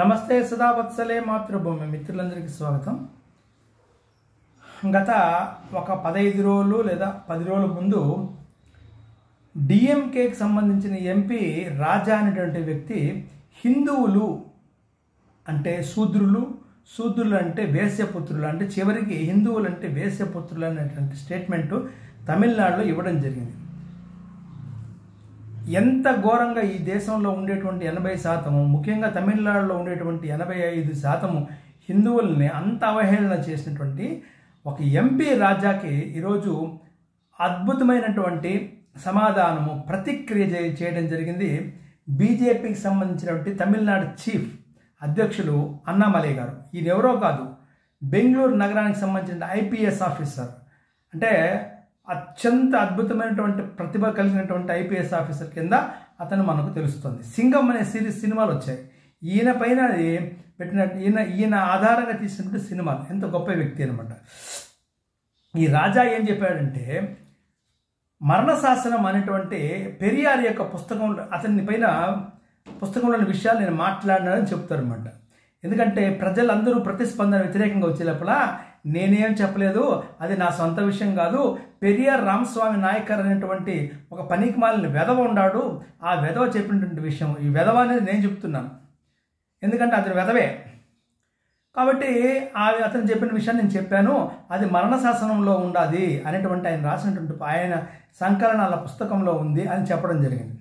నమస్తే సదావత్సలే మాతృభూమి మిత్రులందరికీ స్వాగతం. గత ఒక పదహైదు రోజులు లేదా పది రోజుల ముందు డిఎంకేకి సంబంధించిన ఎంపీ రాజా అనేటువంటి వ్యక్తి హిందువులు అంటే శూద్రులు శూద్రులు అంటే వేశ్యపుత్రులు అంటే చివరికి హిందువులు అంటే వేశ్యపుత్రులు అనేటువంటి స్టేట్మెంటు తమిళనాడులో ఇవ్వడం జరిగింది. ఎంత ఘోరంగా ఈ దేశంలో ఉండేటువంటి ఎనభై శాతము ముఖ్యంగా తమిళనాడులో ఉండేటువంటి ఎనభై ఐదు శాతము హిందువుల్ని అంత అవహేళన చేసినటువంటి ఒక ఎంపీ రాజాకి ఈరోజు అద్భుతమైనటువంటి సమాధానము ప్రతిక్రియ చేయడం జరిగింది. బీజేపీకి సంబంధించినటువంటి తమిళనాడు చీఫ్ అధ్యక్షులు అన్నామలై గారు. ఈయన ఎవరో కాదు బెంగళూరు నగరానికి సంబంధించిన ఐపీఎస్ ఆఫీసర్. అంటే అత్యంత అద్భుతమైనటువంటి ప్రతిభ కలిగినటువంటి ఐపీఎస్ ఆఫీసర్ కింద అతను మనకు తెలుస్తుంది. సింగం అనే సిరీస్ సినిమాలు వచ్చాయి. ఈయన పైన అది పెట్టిన ఈయన ఈయన ఆధారంగా తీసినటువంటి సినిమాలు. ఎంత గొప్ప వ్యక్తి అనమాట ఈ రాజా ఏం చెప్పాడంటే మరణ శాసనం అనేటువంటి పెరియార్ యొక్క పుస్తకంలో అతని పైన పుస్తకంలోని విషయాలు నేను మాట్లాడినానని చెప్తారనమాట ఎందుకంటే ప్రజలందరూ ప్రతిస్పందన వ్యతిరేకంగా వచ్చే లోపల నేనేం చెప్పలేదు అది నా సొంత విషయం కాదు. పెరియార్ రామస్వామి నాయకర్ అనేటువంటి ఒక పనికి మాలిన వెధవ ఉన్నాడు. ఆ వెధవ చెప్పినటువంటి విషయం ఈ వెధవ అనేది నేను చెప్తున్నాను. ఎందుకంటే అతను వెధవే. కాబట్టి ఆ అతను చెప్పిన విషయాన్ని నేను చెప్పాను. అది మరణ శాసనంలో ఉండాది అనేటువంటి ఆయన రాసినటువంటి ఆయన సంకలనాల పుస్తకంలో ఉంది అని చెప్పడం జరిగింది.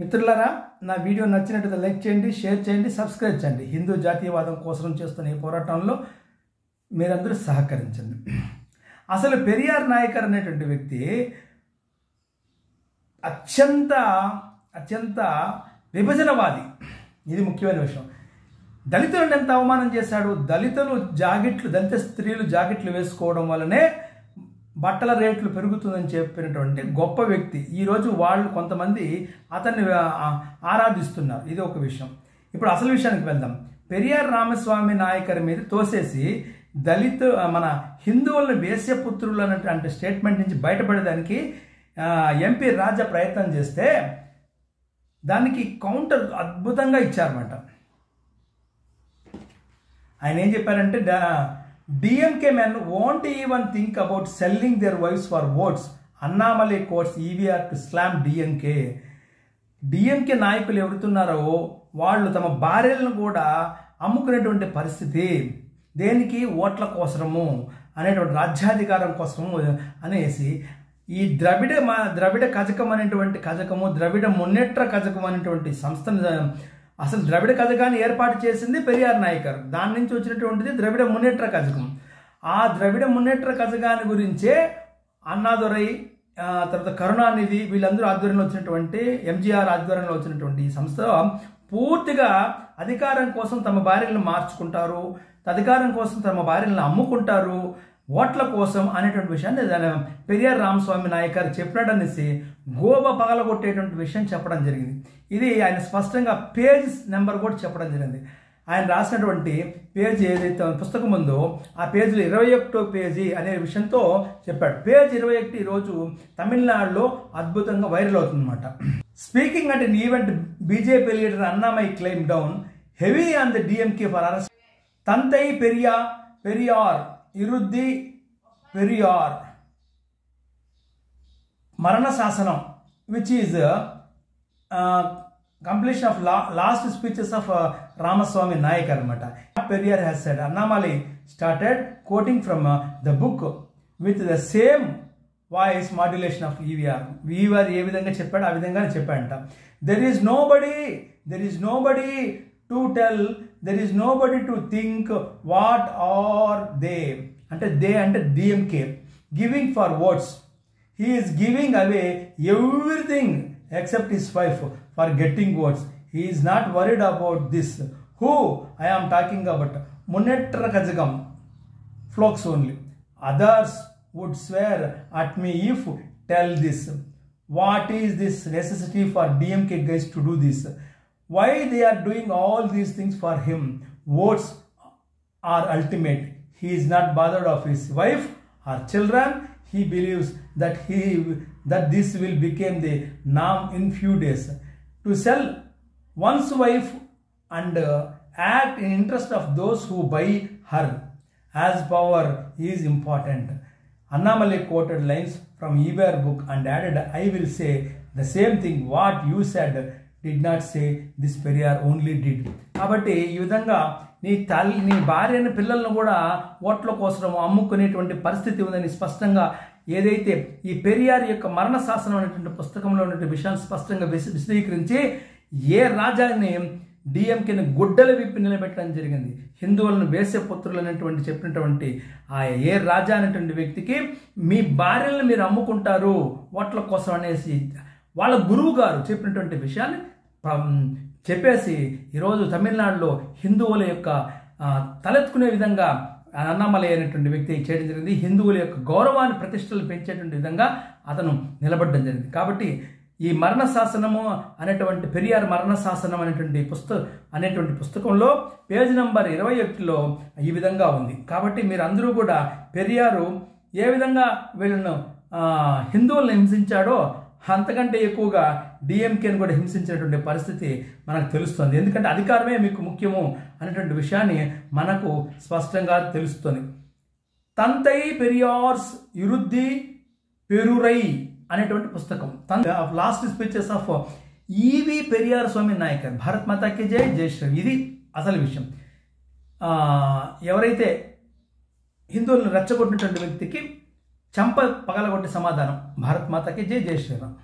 మిత్రులారా నా వీడియో నచ్చినట్టు లైక్ చేయండి షేర్ చేయండి సబ్స్క్రైబ్ చేయండి. హిందూ జాతీయవాదం కోసం చేస్తున్న ఈ పోరాటంలో మీరందరూ సహకరించండి. అసలు పెరియార్ నాయకర్ అనేటువంటి వ్యక్తి అత్యంత అత్యంత విభజనవాది. ఇది ముఖ్యమైన విషయం. దళితులను ఎంత అవమానం చేశాడు? దళితులు జాకెట్లు దళిత స్త్రీలు జాకెట్లు వేసుకోవడం వల్లనే బట్టల రేట్లు పెరుగుతుందని చెప్పినటువంటి గొప్ప వ్యక్తి. ఈరోజు వాళ్ళు కొంతమంది అతన్ని ఆరాధిస్తున్నారు. ఇది ఒక విషయం. ఇప్పుడు అసలు విషయానికి వెళ్దాం. పెరియార్ రామస్వామి నాయకర్ మీద తోసేసి దళిత మన హిందువులను వేశ్యపుత్రులు అన్నటువంటి స్టేట్మెంట్ నుంచి బయటపడేదానికి ఎంపీ రాజా ప్రయత్నం చేస్తే దానికి కౌంటర్ అద్భుతంగా ఇచ్చారన్నమాట. ఆయన ఏం చెప్పారంటే DMK men won't even think about selling their wives for votes Annamalai quotes EVR to slam DMK DMK నాయకులు ఎవరుతున్నారో వాళ్ళు తమ భార్యలను కూడా అమ్ముకునేటువంటి పరిస్థితి. దేనికి ఓట్ల కోసము అనేటువంటి రాజ్యాధికారం కోసము అనేసి ఈ ద్రవిడ మా ద్రవిడ కజకం అనేటువంటి కజకము ద్రవిడ మున్నెట్ర కజకం అనేటువంటి సంస్థను అసలు ద్రవిడ కజకాన్ని ఏర్పాటు చేసింది పెరియార్ నాయకర్. దాని నుంచి వచ్చినటువంటిది ద్రవిడ మున్నెట్ర కజకం. ఆ ద్రవిడ మున్నెట్ర కజకాన్ని గురించే అన్నాదురై తర్వాత కరుణానిధి వీళ్ళందరూ ఆధ్వర్యంలో వచ్చినటువంటి ఎంజీఆర్ ఆధ్వర్యంలో వచ్చినటువంటి ఈ సంస్థ పూర్తిగా అధికారం కోసం తమ భార్యలను మార్చుకుంటారు అధికారం కోసం తమ భార్యలను అమ్ముకుంటారు ఓట్ల కోసం అనేటువంటి విషయాన్ని దాని పెరియార్ రామస్వామి నాయక్ చెప్పినట్టు అనేసి గోబ పగలగొట్టేటువంటి విషయం చెప్పడం జరిగింది. ఇది ఆయన స్పష్టంగా పేజ్ నెంబర్ కూడా చెప్పడం జరిగింది. ఆయన రాసినటువంటి పేజీ ఏదైతే పుస్తకం ఉందో ఆ పేజీలో ఇరవై ఒకటో పేజీ అనే విషయంతో చెప్పాడు. పేజ్ ఇరవై ఒకటి ఈరోజు తమిళనాడులో అద్భుతంగా వైరల్ అవుతుందన్నమాట. Speaking at an event BJP leader Annamalai claim down heavy on the DMK for arrest Thanthai Periya Periyar Irudhi Periyar మరణ శాసనం which is compilation of last speeches of Ramaswamy Nayak అనమాట Periyar has said Annamalai started quoting from the book with the same voice modulation of EVR EVR ఏ విధంగా చెప్పాడు ఆ విధంగానే చెప్పాడంట there is nobody there is nobody to tell there is nobody to think what are they అంటే they అంటే DMK giving for words he is giving away everything except his wife for getting votes. He is not worried about this. Who I am talking about? Munetra Kajagam. Flocks only. Others would swear at me if tell this. What is this necessity for DMK guys to do this? Why they are doing all these things for him? Votes are ultimate. He is not bothered of his wife or children. He believes that he that this will become the norm in few days. To sell one's wife and uh, act in interest of those who buy her as power is important. Annamalai quoted lines from EVR book and added I will say the same thing what you said did not say this Periyar only did కాబట్టి ఈ విధంగా నీ తల్లి నీ భార్యని పిల్లలను కూడా ఓట్ల కోసం అమ్ముకునేటువంటి పరిస్థితి ఉందని స్పష్టంగా ఏదైతే ఈ పెరియార్ యొక్క మరణ శాసనం అనేటువంటి పుస్తకంలో ఉన్నటువంటి విషయాన్ని స్పష్టంగా విశ- విశదీకరించి ఏ రాజాని డిఎంకేని గుడ్డలు విప్పి నిలబెట్టడం జరిగింది. హిందువులను వేసపుత్రులు అనేటువంటి చెప్పినటువంటి ఆ ఏ రాజా అనేటువంటి వ్యక్తికి మీ భార్యలను మీరు అమ్ముకుంటారు వాట్ల కోసం అనేసి వాళ్ళ గురువు గారు చెప్పినటువంటి విషయాన్ని చెప్పేసి ఈరోజు తమిళనాడులో హిందువుల యొక్క తలెత్తుకునే విధంగా అన్నమలయ్య అనేటువంటి వ్యక్తి చేయడం జరిగింది. హిందువుల యొక్క గౌరవాన్ని ప్రతిష్టలు పెంచేటువంటి విధంగా అతను నిలబడడం జరిగింది. కాబట్టి ఈ మరణ శాసనము అనేటువంటి పెరియార్ మరణ శాసనం అనేటువంటి పుస్తక అనేటువంటి పుస్తకంలో పేజ్ నంబర్ ఇరవై ఒకటిలో ఈ విధంగా ఉంది. కాబట్టి మీరు అందరూ కూడా పెరియారు ఏ విధంగా వీళ్ళను హిందువులను హింసించాడో అంతకంటే ఎక్కువగా డిఎంకేని కూడా హింసించినటువంటి పరిస్థితి మనకు తెలుస్తుంది. ఎందుకంటే అధికారమే మీకు ముఖ్యము అనేటువంటి విషయాన్ని మనకు స్పష్టంగా తెలుస్తుంది. తంతై పెరియార్స్ ఇరుద్ది పెరురై అనేటువంటి పుస్తకం. Last speeches of EV Periyar Swami Naicker Bharat Mata జై జై శ్రీ ఇది అసలు విషయం. ఎవరైతే హిందువులను రెచ్చగొట్టినటువంటి వ్యక్తికి చంప పగలగొట్టి సమాధానం భారత్ మాతాకి జై జై శ్రీరామ్.